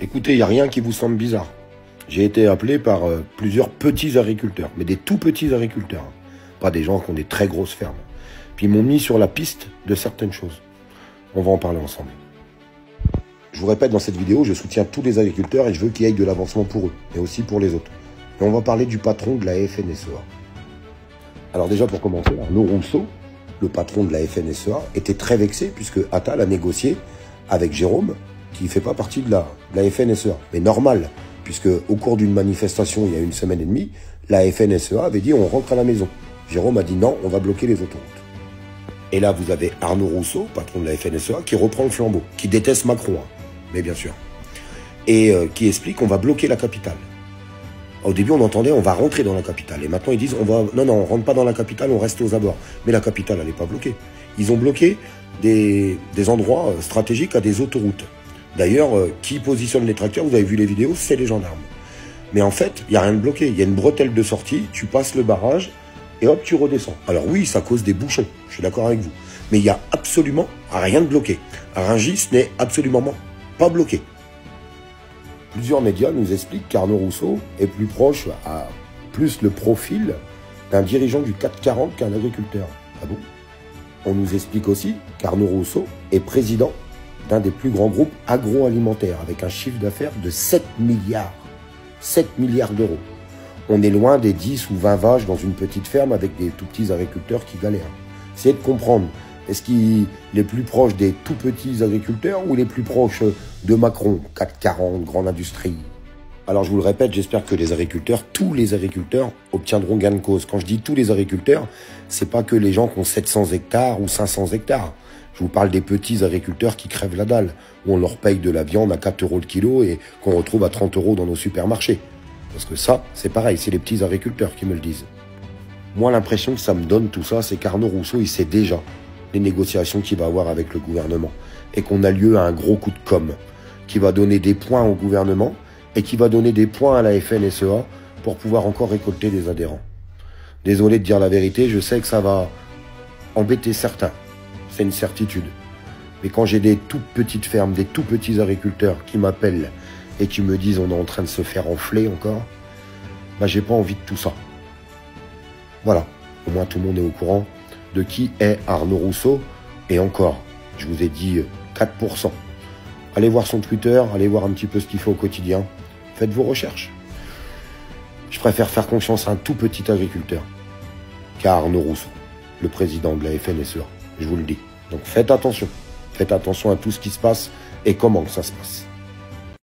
Écoutez, il n'y a rien qui vous semble bizarre. J'ai été appelé par euh, plusieurs petits agriculteurs, mais des tout petits agriculteurs, hein. pas des gens qui ont des très grosses fermes. Puis ils m'ont mis sur la piste de certaines choses. On va en parler ensemble. Je vous répète, dans cette vidéo, je soutiens tous les agriculteurs et je veux qu'il y ait de l'avancement pour eux, mais aussi pour les autres. Et on va parler du patron de la FNSEA. Alors déjà pour commencer, Arnaud Rousseau, le patron de la FNSEA, était très vexé puisque Attal a négocié avec Jérôme, qui ne fait pas partie de la, de FNSEA. Mais normal, puisque au cours d'une manifestation il y a une semaine et demie, la FNSEA avait dit on rentre à la maison. Jérôme a dit non, on va bloquer les autoroutes. Et là, vous avez Arnaud Rousseau, patron de la FNSEA, qui reprend le flambeau, qui déteste Macron, hein, mais bien sûr, et euh, qui explique qu'on va bloquer la capitale. Au début, on entendait on va rentrer dans la capitale. Et maintenant, ils disent on va non, non, on rentre pas dans la capitale, on reste aux abords. Mais la capitale, elle n'est pas bloquée. Ils ont bloqué des, des endroits euh, stratégiques à des autoroutes. D'ailleurs, euh, qui positionne les tracteurs, vous avez vu les vidéos, c'est les gendarmes. Mais en fait, il n'y a rien de bloqué. Il y a une bretelle de sortie, tu passes le barrage et hop, tu redescends. Alors oui, ça cause des bouchons, je suis d'accord avec vous. Mais il n'y a absolument rien de bloqué. Rungis n'est absolument pas bloqué. Plusieurs médias nous expliquent qu'Arnaud Rousseau est plus proche, à plus le profil d'un dirigeant du 440 qu'un agriculteur. Ah bon? On nous explique aussi qu'Arnaud Rousseau est président d'un des plus grands groupes agroalimentaires avec un chiffre d'affaires de 7 milliards. 7 milliards d'euros. On est loin des 10 ou 20 vaches dans une petite ferme avec des tout petits agriculteurs qui galèrent. C'est de comprendre. Est-ce qu'il est plus proche des tout petits agriculteurs ou il est plus proche de Macron, 440, grande industrie Alors je vous le répète, j'espère que les agriculteurs, tous les agriculteurs, obtiendront gain de cause. Quand je dis tous les agriculteurs, c'est pas que les gens qui ont 700 hectares ou 500 hectares. Je vous parle des petits agriculteurs qui crèvent la dalle, où on leur paye de la viande à 4 euros le kilo et qu'on retrouve à 30 euros dans nos supermarchés. Parce que ça, c'est pareil, c'est les petits agriculteurs qui me le disent. Moi, l'impression que ça me donne tout ça, c'est qu'Arnaud Rousseau, il sait déjà les négociations qu'il va avoir avec le gouvernement et qu'on a lieu à un gros coup de com qui va donner des points au gouvernement et qui va donner des points à la FNSEA pour pouvoir encore récolter des adhérents. Désolé de dire la vérité, je sais que ça va embêter certains, c'est une certitude. Mais quand j'ai des toutes petites fermes, des tout petits agriculteurs qui m'appellent et qui me disent on est en train de se faire enfler encore, bah j'ai pas envie de tout ça. Voilà, au moins tout le monde est au courant de qui est Arnaud Rousseau. Et encore, je vous ai dit 4%. Allez voir son Twitter, allez voir un petit peu ce qu'il fait au quotidien. Faites vos recherches. Je préfère faire confiance à un tout petit agriculteur qu'à Arnaud Rousseau, le président de la FNSEA. Je vous le dis. Donc faites attention. Faites attention à tout ce qui se passe et comment ça se passe.